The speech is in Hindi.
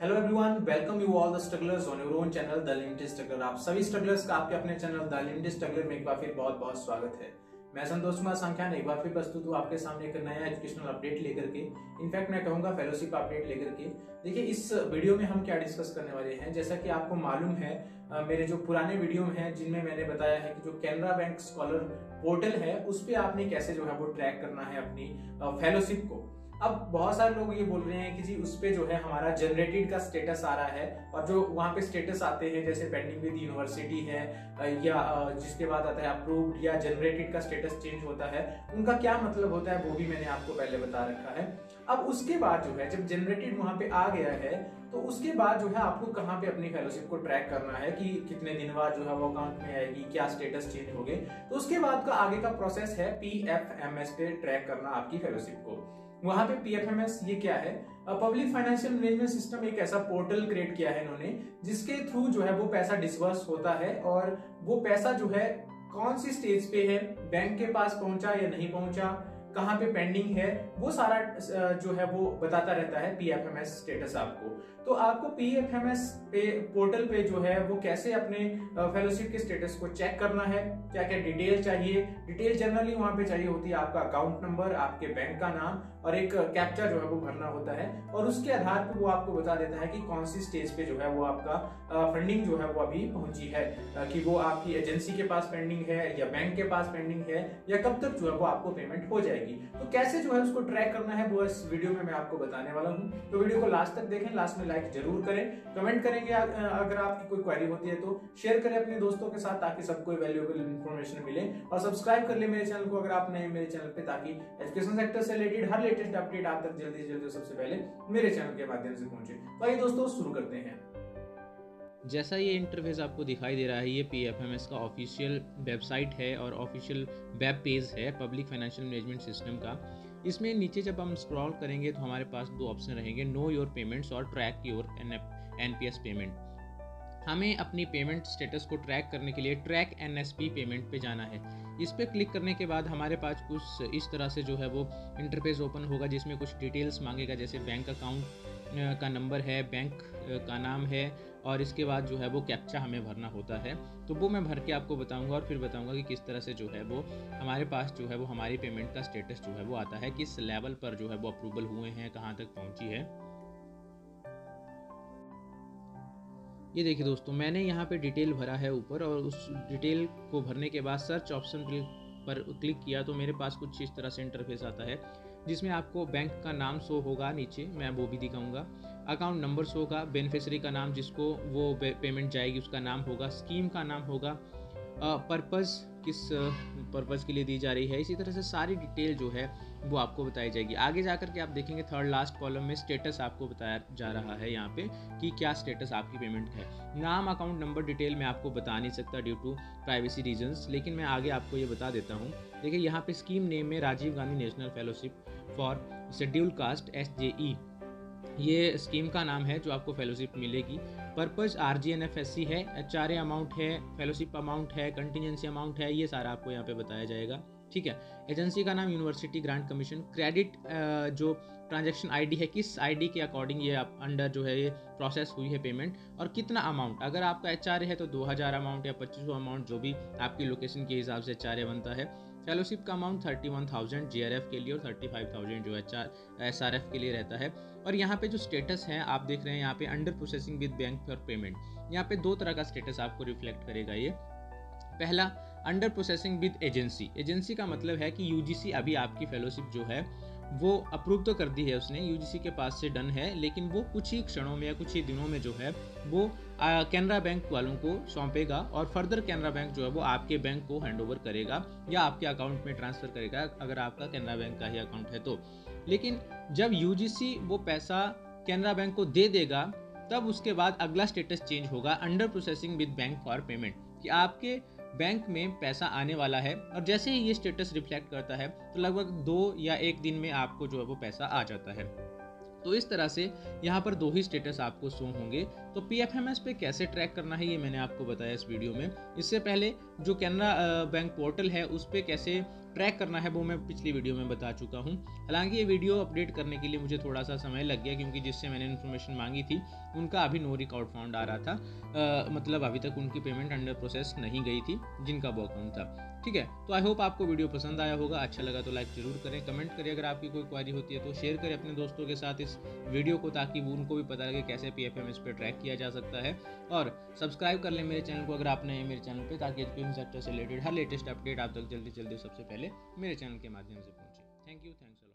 Hello everyone welcome you all the strugglers on your own channel the limited struggler आप सभी स्ट्रगलर्स का आपके अपने चैनल द लिमिटेड स्ट्रगलर में एक बार फिर बहुत बहुत स्वागत है। मैं संतोष कुमार संख्यान, एक बार फिर प्रस्तुत हूँ आपके सामने एक नया एजुकेशनल अपडेट लेकर के। इनफैक्ट मैं कहूँगा फेलोशिप अपडेट लेकर के। देखिए, इस वीडियो में हम क्या डिस्कस करने वाले हैं, जैसा कि आपको मालूम है मेरे जो पुराने वीडियो हैं, जिनमें मैंने बताया है कि जो कैनरा बैंक स्कॉलर पोर्टल है, उस पर आपने कैसे जो है वो ट्रैक करना है अपनी फेलोशिप को। अब बहुत सारे लोग ये बोल रहे हैं कि जी, उस पर जो है हमारा जनरेटेड का स्टेटस आ रहा है और जो वहाँ पे स्टेटस आते हैं, जैसे पेंडिंग विद यूनिवर्सिटी है या जिसके बाद आता है अप्रूव्ड या जनरेटेड का स्टेटस चेंज होता है, उनका क्या मतलब होता है वो भी मैंने आपको पहले बता रखा है। अब उसके बाद जो है, जब जनरेटेड वहाँ पे आ गया है तो उसके बाद जो है आपको कहाँ पे अपनी फेलोशिप को ट्रैक करना है कि कितने दिन बाद जो है वो अकाउंट में आएगी, क्या स्टेटस चेंज हो गए तो उसके बाद का आगे का प्रोसेस है पी एफ़ एम एस पे ट्रैक करना आपकी फेलोशिप को। वहाँ पे पीएफएमएस ये क्या है? पब्लिक फाइनेंशियल मैनेजमेंट सिस्टम एक ऐसा पोर्टल क्रिएट किया है इन्होंने, जिसके थ्रू जो है वो पैसा डिसवर्स होता है और वो पैसा जो है कौन सी स्टेज पे है? बैंक के पास पहुँचा या नहीं पहुँचा? कहाँ पे पेंडिंग है, वो सारा जो है वो बताता रहता है पीएफएमएस स्टेटस आपको। तो आपको पीएफएमएस पे पोर्टल पे जो है वो कैसे अपने फेलोशिप के स्टेटस को चेक करना है, क्या क्या डिटेल चाहिए? डिटेल जनरली वहाँ पे चाहिए होती है आपका अकाउंट नंबर आपके बैंक का नाम और एक कैप्चा जो है वो भरना होता है। और उसके आधार पर वो आपको बता देता है कि कौन सी स्टेज पे जो है वो आपका फंडिंग जो है वो अभी पहुँची है कि वो आपकी एजेंसी के पास पेंडिंग है या बैंक के पास पेंडिंग है या कब तक जो है वो आपको पेमेंट हो जाएगी। तो कैसे जो है उसको ट्रैक करना है, वो इस वीडियो में मैं आपको बताने वाला हूँ। तो वीडियो को लास्ट तक देखें लास्ट में लाइक ज़रूर करें। कमेंट करेंगे अगर आपकी कोई क्वेरी होती है तो शेयर करें अपने दोस्तों के साथ ताकि सबको वैल्यूएबल इन्फॉर्मेशन मिले। और सब्सक्राइब कर ले मेरे चैनल को अगर आप नए मेरे चैनल पे, ताकि एजुकेशन सेक्टर से रिलेटेड हर लेटेस्ट अपडेट आप तक जल्दी से जल्दी सबसे पहले मेरे चैनल के माध्यम से पहुँचे। तो आइए दोस्तों, शुरू करते हैं। जैसा ये इंटरफेस आपको दिखाई दे रहा है, ये पी एफ़ एम एस का ऑफिशियल वेबसाइट है और ऑफिशियल वेब पेज है पब्लिक फाइनेंशियल मैनेजमेंट सिस्टम का। इसमें नीचे जब हम स्क्रॉल करेंगे तो हमारे पास दो ऑप्शन रहेंगे नो योर पेमेंट्स और track your N N P S payment हमें अपनी पेमेंट स्टेटस को ट्रैक करने के लिए track N S P payment पे जाना है। इस पर क्लिक करने के बाद हमारे पास कुछ इस तरह से जो है वो इंटरफेस ओपन होगा, जिसमें कुछ डिटेल्स मांगेगा, जैसे बैंक अकाउंट का नंबर है, बैंक का नाम है और इसके बाद जो है वो कैप्चा हमें भरना होता है। तो वो मैं भर के आपको बताऊँगा और फिर बताऊँगा कि किस तरह से जो है वो हमारे पास जो है वो हमारी पेमेंट का स्टेटस जो है वो आता है, किस लेवल पर जो है वो अप्रूवल हुए हैं, कहाँ तक पहुँची है। ये देखिए दोस्तों, मैंने यहाँ पे डिटेल भरा है ऊपर और उस डिटेल को भरने के बाद सर्च ऑप्शन पर क्लिक किया तो मेरे पास कुछ इस तरह से इंटरफेस आता है, जिसमें आपको बैंक का नाम शो होगा नीचे, मैं वो भी दिखाऊँगा। अकाउंट नंबर शो होगा बेनिफिशरी का नाम, जिसको वो पेमेंट जाएगी, उसका नाम होगा स्कीम का नाम होगा। पर्पज़ किस पर्पज़ के लिए दी जा रही है। इसी तरह से सारी डिटेल जो है, वो आपको बताई जाएगी। आगे जाकर के आप देखेंगे थर्ड लास्ट कॉलम में स्टेटस आपको बताया जा रहा है यहाँ पे कि क्या स्टेटस आपकी पेमेंट है। नाम अकाउंट नंबर डिटेल मैं आपको बता नहीं सकता ड्यू टू प्राइवेसी रीजंस लेकिन मैं आगे आपको ये बता देता हूँ। देखिए, यहाँ पे स्कीम नेम में Rajiv Gandhi national fellowship for schedule caste S J E ये स्कीम का नाम है जो आपको फेलोशिप मिलेगी। Purpose R G N F S C है एच आर ए अमाउंट है फेलोशिप अमाउंट है कंटीजेंसी अमाउंट है, ये सारा आपको यहाँ पे बताया जाएगा। ठीक है? एजेंसी का नाम यूनिवर्सिटी ग्रांट कमीशन क्रेडिट जो ट्रांजैक्शन आईडी है, किस आईडी के अकॉर्डिंग ये आप अंडर जो है ये प्रोसेस हुई है पेमेंट और कितना अमाउंट अगर आपका एचआरए है तो 2000 अमाउंट या पच्चीस अमाउंट जो भी आपकी लोकेशन के हिसाब से एच बनता है। फेलोशिप का amount thirty one thousand G के लिए और थर्टी फाइव थाउज़ेंड जो एच आर एस के लिए रहता है। और यहाँ पे जो स्टेटस है, आप देख रहे हैं यहाँ पे under processing with bank for payment यहाँ पे दो तरह का स्टेटस आपको रिफ्लेक्ट करेगा ये। पहला under processing with agency agency का मतलब है कि यूजीसी अभी आपकी फेलोशिप जो है वो अप्रूव तो कर दी है उसने यूजीसी के पास से डन है, लेकिन वो कुछ ही क्षणों में या कुछ ही दिनों में जो है, वो कैनरा बैंक वालों को सौंपेगा और फर्दर कैनरा बैंक जो है, वो आपके बैंक को हैंड करेगा या आपके अकाउंट में ट्रांसफ़र करेगा, अगर आपका कैनरा बैंक का ही अकाउंट है तो। लेकिन जब यूजीसी वो पैसा कैनरा बैंक को दे देगा, तब उसके बाद अगला स्टेटस चेंज होगा under processing with bank for payment कि आपके बैंक में पैसा आने वाला है और जैसे ही ये स्टेटस रिफ्लेक्ट करता है तो लगभग दो या एक दिन में आपको जो है वो पैसा आ जाता है। तो इस तरह से यहाँ पर दो ही स्टेटस आपको शो होंगे। तो पी एफ़ एम एस पे कैसे ट्रैक करना है, ये मैंने आपको बताया इस वीडियो में। इससे पहले जो कैनरा बैंक पोर्टल है, उस पर कैसे ट्रैक करना है वो मैं पिछली वीडियो में बता चुका हूँ। हालाँकि ये वीडियो अपडेट करने के लिए मुझे थोड़ा सा समय लग गया क्योंकि जिससे मैंने इन्फॉर्मेशन मांगी थी उनका अभी नो रिकॉर्ड फाउंड आ रहा था। आ, मतलब अभी तक उनकी पेमेंट अंडर प्रोसेस नहीं गई थी जिनका वो अकाउंट था। ठीक है तो आई होप आपको वीडियो पसंद आया होगा। अच्छा लगा तो लाइक ज़रूर करें कमेंट करें। अगर आपकी कोई क्वारी होती है तो शेयर करें अपने दोस्तों के साथ इस वीडियो को ताकि उनको भी पता लगे कैसे पी एफ़ एम एस पे ट्रैक किया जा सकता है। और सब्सक्राइब कर लें मेरे चैनल को अगर आप नए मेरे चैनल पे ताकि एजुकेशन सेक्टर से रिलेटेड हर लेटेस्ट अपडेट आप तक जल्दी जल्दी सबसे पहले मेरे चैनल के माध्यम से पहुँचे। Thank you thanks